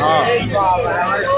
아.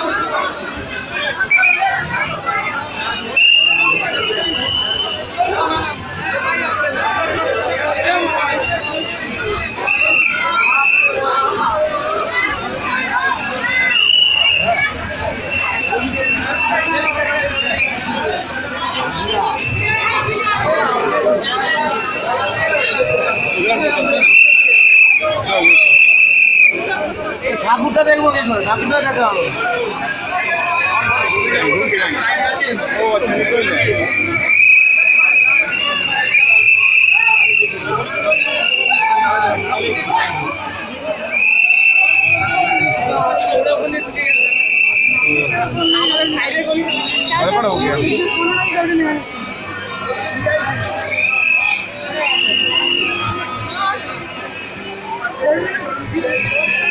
ঠাকুরটা দেখব কি করে? ঠাকুরটা দেখা। হবে আমাদের সাইডে করি। Thank